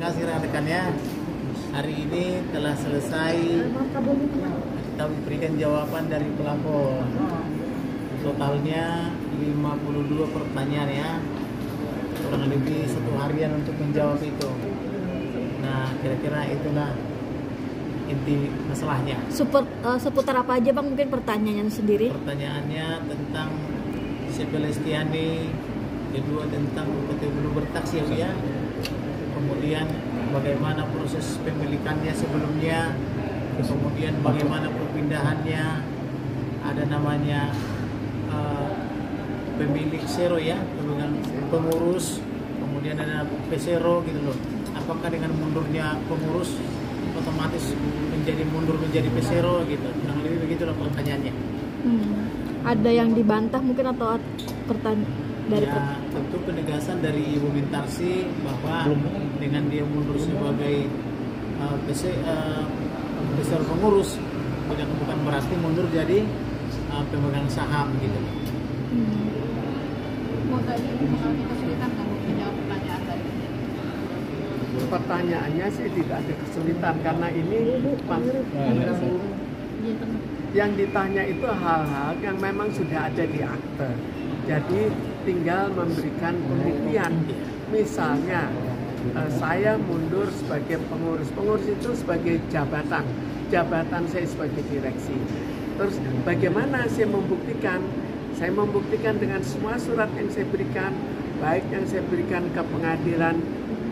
kasih rekan-rekannya. Hari ini telah selesai kita berikan jawaban dari pelapor. Totalnya 52 pertanyaan ya. Kurang lebih satu harian untuk menjawab itu. Nah, kira-kira itulah inti masalahnya. Super, eh, seputar apa aja bang mungkin pertanyaannya sendiri? Pertanyaannya tentang Sepelestiani, kedua tentang UPT Bulu Bertaksi ya. Kemudian bagaimana proses pemilikannya sebelumnya, kemudian bagaimana perpindahannya, ada namanya eh, pemilik sero ya, pemegang pengurus, kemudian ada pesero gitu loh. Apakah dengan mundurnya pengurus otomatis menjadi mundur menjadi pesero gitu? Kurang lebih begitulah pertanyaannya. Hmm. Ada yang dibantah mungkin atau pertanyaan dari ya, per- tentu penegasan dari Ibu Mintarsi bahwa dengan dia mundur sebagai uh, PC, uh, besar pengurus bukan bukan berarti mundur jadi uh, pemegang saham gitu. Hmm. Mengalami kesulitan nggak mau menjawab pertanyaan tadi? Pertanyaannya sih tidak ada kesulitan karena ini mas- Iya yang ditanya itu hal-hal yang memang sudah ada di akte. Jadi tinggal memberikan pembuktian. Misalnya eh, saya mundur sebagai pengurus. Pengurus itu sebagai jabatan. Jabatan saya sebagai direksi. Terus bagaimana saya membuktikan? Saya membuktikan dengan semua surat yang saya berikan, baik yang saya berikan ke pengadilan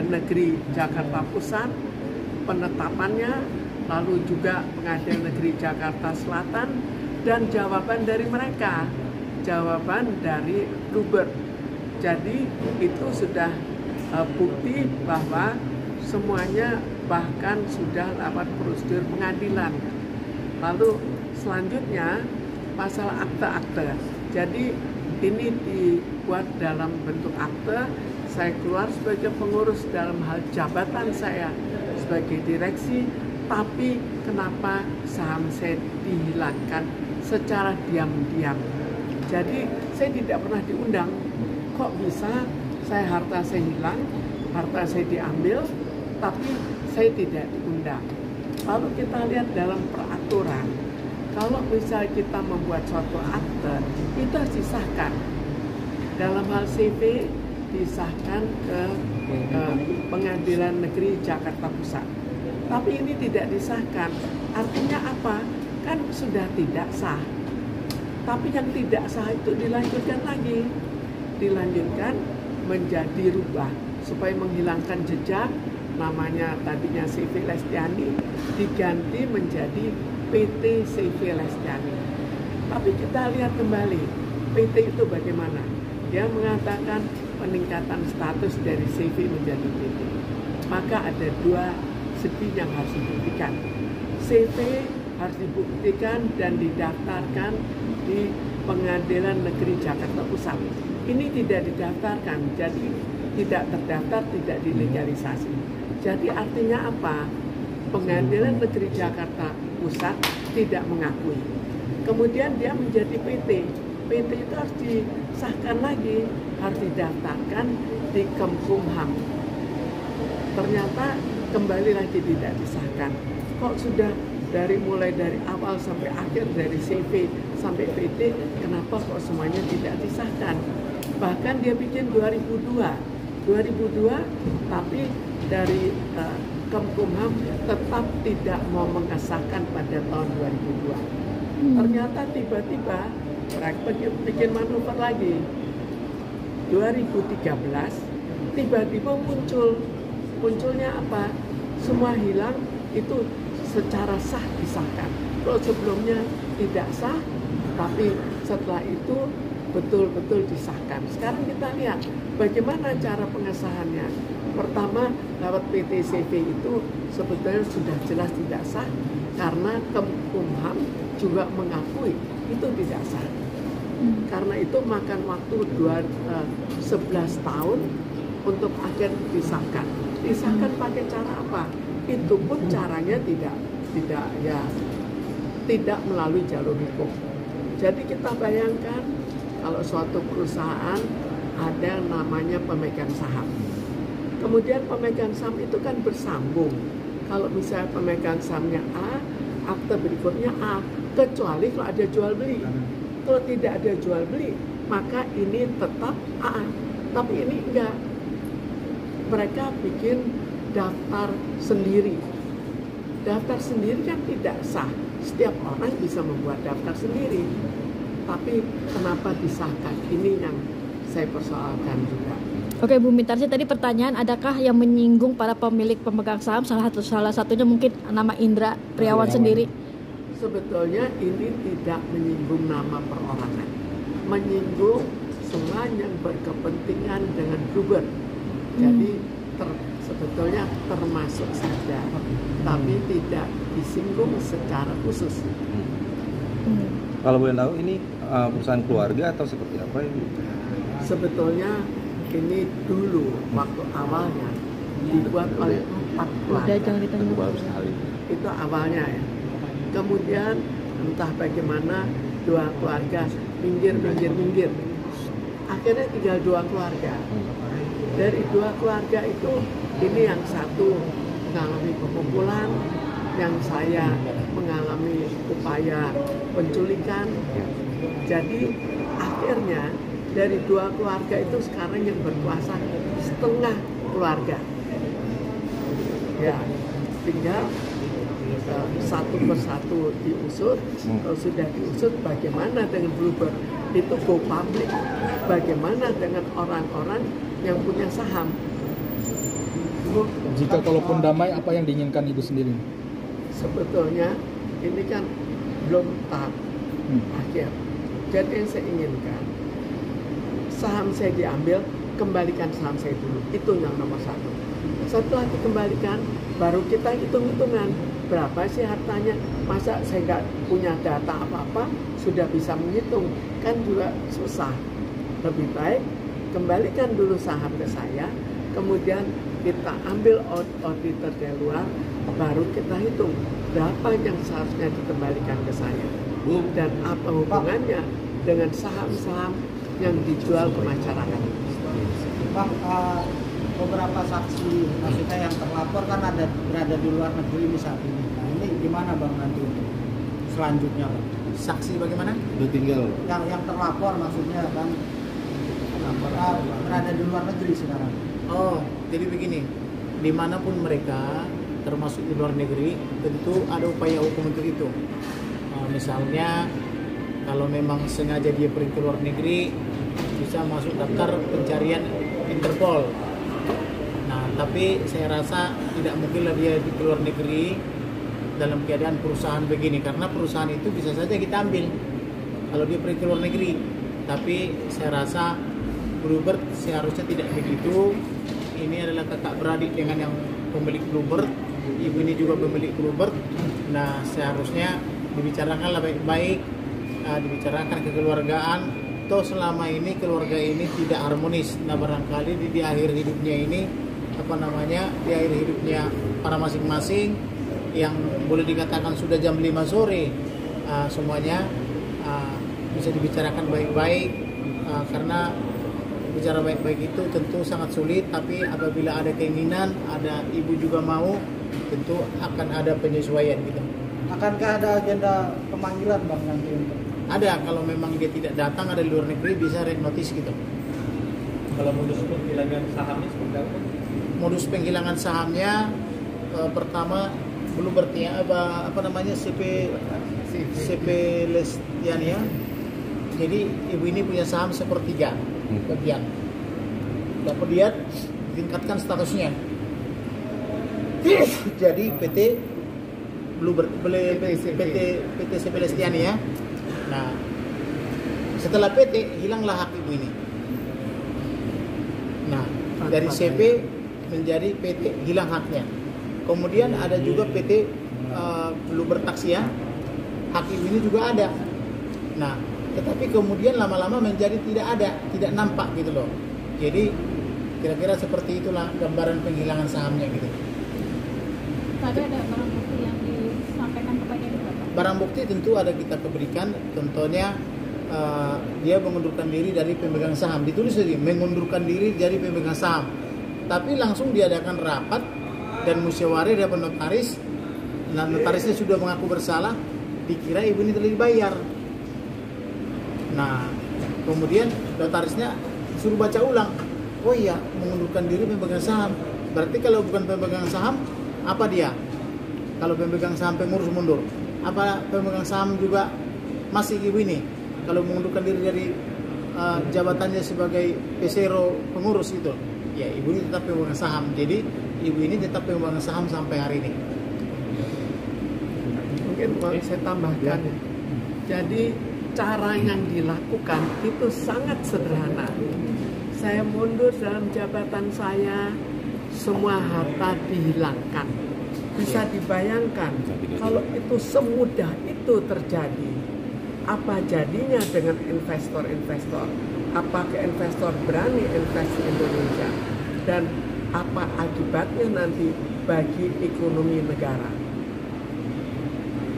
negeri Jakarta Pusat, penetapannya, lalu juga pengadilan negeri Jakarta Selatan, dan jawaban dari mereka, jawaban dari Luber. Jadi itu sudah uh, bukti bahwa semuanya bahkan sudah dapat prosedur pengadilan. Lalu selanjutnya masalah akte-akte. Jadi ini dibuat dalam bentuk akte. Saya keluar sebagai pengurus dalam hal jabatan saya sebagai direksi, tapi kenapa saham saya dihilangkan secara diam-diam. Jadi saya tidak pernah diundang. Kok bisa saya harta saya hilang, harta saya diambil, tapi saya tidak diundang. Lalu kita lihat dalam peraturan, kalau misal kita membuat suatu akte, itu harus disahkan. Dalam hal CV, disahkan ke eh, Pengadilan Negeri Jakarta Pusat. Tapi ini tidak disahkan. Artinya apa? Kan sudah tidak sah. Tapi yang tidak sah itu dilanjutkan lagi. Dilanjutkan menjadi rubah supaya menghilangkan jejak namanya tadinya CV Lestiani diganti menjadi PT CV Lestiani. Tapi kita lihat kembali PT itu bagaimana? Dia mengatakan peningkatan status dari CV menjadi PT. Maka ada dua segi yang harus dibuktikan. CV harus dibuktikan dan didaftarkan di Pengadilan Negeri Jakarta Pusat. Ini tidak didaftarkan, jadi tidak terdaftar, tidak dilegalisasi. Jadi artinya apa? Pengadilan Negeri Jakarta Pusat tidak mengakui. Kemudian dia menjadi PT. PT itu harus disahkan lagi, harus didaftarkan di Kemkumham. Ternyata kembali lagi tidak disahkan. Kok sudah dari mulai dari awal sampai akhir dari CV sampai PT, kenapa kok semuanya tidak disahkan? Bahkan dia bikin 2002, 2002, tapi dari uh, Kemkumham tetap tidak mau mengesahkan pada tahun 2002. Ternyata tiba-tiba mereka bikin, bikin manuver lagi. 2013 tiba-tiba muncul munculnya apa? Semua hilang itu secara sah disahkan. Kalau sebelumnya tidak sah, tapi setelah itu betul-betul disahkan. Sekarang kita lihat bagaimana cara pengesahannya. Pertama, lewat PTCV itu sebetulnya sudah jelas tidak sah karena Kemkumham juga mengakui itu tidak sah. Karena itu makan waktu dua, eh, 11 tahun untuk akhir disahkan. Disahkan pakai cara apa? Itu pun caranya tidak tidak ya tidak melalui jalur hukum. Jadi kita bayangkan kalau suatu perusahaan ada namanya pemegang saham. Kemudian pemegang saham itu kan bersambung. Kalau misalnya pemegang sahamnya A, akte berikutnya A, kecuali kalau ada jual beli. Kalau tidak ada jual beli, maka ini tetap A. Tapi ini enggak. Mereka bikin daftar sendiri. Daftar sendiri kan tidak sah. Setiap orang bisa membuat daftar sendiri. Tapi kenapa disahkan? Ini yang saya persoalkan juga. Oke Bu Mintarsi tadi pertanyaan adakah yang menyinggung para pemilik pemegang saham salah satu salah satunya mungkin nama Indra Priawan sendiri. Sebetulnya ini tidak menyinggung nama perorangan, menyinggung semua yang berkepentingan dengan Bluebird. Jadi ter- sebetulnya termasuk saja, tapi tidak disinggung secara khusus. Hmm. Kalau boleh tahu ini uh, perusahaan keluarga atau seperti apa ini? Sebetulnya ini dulu waktu awalnya dibuat oleh empat keluarga. Itu awalnya ya. Kemudian entah bagaimana dua keluarga minggir minggir minggir. Akhirnya tinggal dua keluarga. Dari dua keluarga itu ini yang satu mengalami pemukulan, yang saya mengalami upaya penculikan. Jadi akhirnya dari dua keluarga itu sekarang yang berkuasa setengah keluarga. Ya, tinggal satu persatu diusut, Hmm. kalau sudah diusut bagaimana dengan Bluebird itu go public, bagaimana dengan orang-orang yang punya saham. Jika kalaupun damai, apa yang diinginkan ibu sendiri? Sebetulnya ini kan belum tahap Hmm. akhir. Jadi yang saya inginkan saham saya diambil, kembalikan saham saya dulu. Itu yang nomor satu. Setelah dikembalikan, baru kita hitung-hitungan berapa sih hartanya. Masa saya nggak punya data apa-apa sudah bisa menghitung, kan juga susah. Lebih baik kembalikan dulu saham ke saya, kemudian kita ambil aud- auditor dari luar, baru kita hitung berapa yang seharusnya dikembalikan ke saya dan apa hubungannya dengan saham-saham yang dijual ke masyarakat. Bang, eh, beberapa saksi, maksudnya yang terlapor kan ada berada di luar negeri ini saat ini. Nah ini gimana bang nanti untuk selanjutnya bang? Saksi bagaimana? Udah tinggal. Yang yang terlapor maksudnya kan eh, berada di luar negeri sekarang. Oh, jadi begini, di mana pun mereka, termasuk di luar negeri, tentu ada upaya hukum untuk itu. Uh, misalnya, kalau memang sengaja dia pergi ke luar negeri, bisa masuk daftar pencarian Interpol. Tapi saya rasa tidak mungkinlah dia di luar negeri dalam keadaan perusahaan begini, karena perusahaan itu bisa saja kita ambil kalau dia pergi ke luar negeri. Tapi saya rasa Bluebird seharusnya tidak begitu. Ini adalah kakak beradik dengan yang pemilik Bluebird. Ibu ini juga pemilik Bluebird. Nah, seharusnya dibicarakanlah baik-baik, uh, dibicarakan kekeluargaan. Toh selama ini keluarga ini tidak harmonis. Nah, barangkali di, di akhir hidupnya ini apa namanya? Di akhir hidupnya para masing-masing yang boleh dikatakan sudah jam 5 sore uh, semuanya uh, bisa dibicarakan baik-baik uh, karena bicara baik-baik itu tentu sangat sulit tapi apabila ada keinginan ada ibu juga mau tentu akan ada penyesuaian gitu Akankah ada agenda pemanggilan bang nanti untuk ada kalau memang dia tidak datang ada di luar negeri bisa red notice gitu Kalau modus penghilangan sahamnya seperti apa? Modus penghilangan sahamnya eh, pertama belum berarti apa apa namanya CP CP Lestiania. Jadi ibu ini punya saham sepertiga Hmm. bagian. Dapat dia tingkatkan statusnya. Jadi PT Bluebird beli PT PT, PT CP Lestiania. Nah setelah PT hilanglah hak ibu ini. Nah dari CP menjadi PT hilang haknya. Kemudian ada juga PT uh, Bluebird Taxia hak ibu ini juga ada. Nah tetapi kemudian lama-lama menjadi tidak ada tidak nampak gitu loh. Jadi kira-kira seperti itulah gambaran penghilangan sahamnya gitu. Tadi ada barang bukti yang disampaikan kepada Bapak. barang bukti tentu ada kita berikan. Contohnya uh, dia mengundurkan diri dari pemegang saham. Ditulis lagi mengundurkan diri dari pemegang saham tapi langsung diadakan rapat dan musyawarah dari notaris. Nah notarisnya sudah mengaku bersalah dikira ibu ini telah dibayar. Nah kemudian notarisnya suruh baca ulang. Oh iya mengundurkan diri pemegang saham. Berarti kalau bukan pemegang saham apa dia? Kalau pemegang saham pengurus mundur. Apa pemegang saham juga masih ibu ini? Kalau mengundurkan diri dari uh, jabatannya sebagai pesero pengurus itu ya ibu ini tetap pemegang saham jadi ibu ini tetap pemegang saham sampai hari ini Mungkin mau saya tambahkan. Jadi cara yang dilakukan itu sangat sederhana. Saya mundur dalam jabatan saya, semua harta dihilangkan. Bisa dibayangkan kalau itu semudah itu terjadi. Apa jadinya dengan investor-investor? Apakah investor berani invest di Indonesia? Dan apa akibatnya nanti bagi ekonomi negara?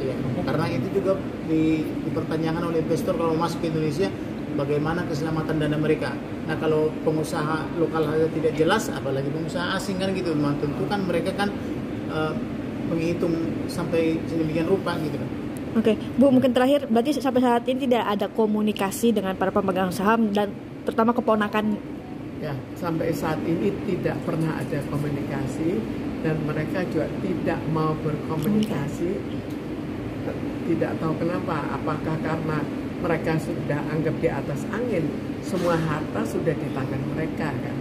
Iya, karena itu juga di, dipertanyakan oleh investor kalau masuk ke Indonesia bagaimana keselamatan dana mereka. Nah kalau pengusaha lokal saja tidak jelas, apalagi pengusaha asing kan gitu, memang tentu kan mereka kan eh, menghitung sampai sedemikian rupa gitu kan. Oke, Bu, mungkin terakhir berarti sampai saat ini tidak ada komunikasi dengan para pemegang saham dan terutama keponakan Ya, sampai saat ini tidak pernah ada komunikasi dan mereka juga tidak mau berkomunikasi. Tidak tahu kenapa, apakah karena mereka sudah anggap di atas angin, semua harta sudah di tangan mereka kan.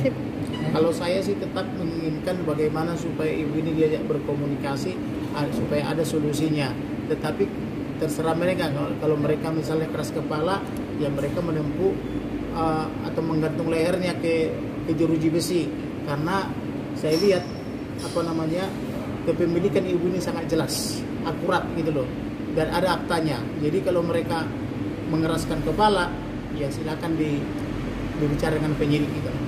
Sip. Kalau saya sih tetap menginginkan bagaimana supaya ibu ini diajak berkomunikasi supaya ada solusinya. Tetapi terserah mereka. Kalau, mereka misalnya keras kepala ya mereka menempuh ah, atau menggantung lehernya ke ke jeruji besi. Karena saya lihat apa namanya kepemilikan ibu ini sangat jelas akurat gitu loh. Dan ada aktanya. Jadi kalau mereka mengeraskan kepala ya silakan di dibicarakan penyidik gitu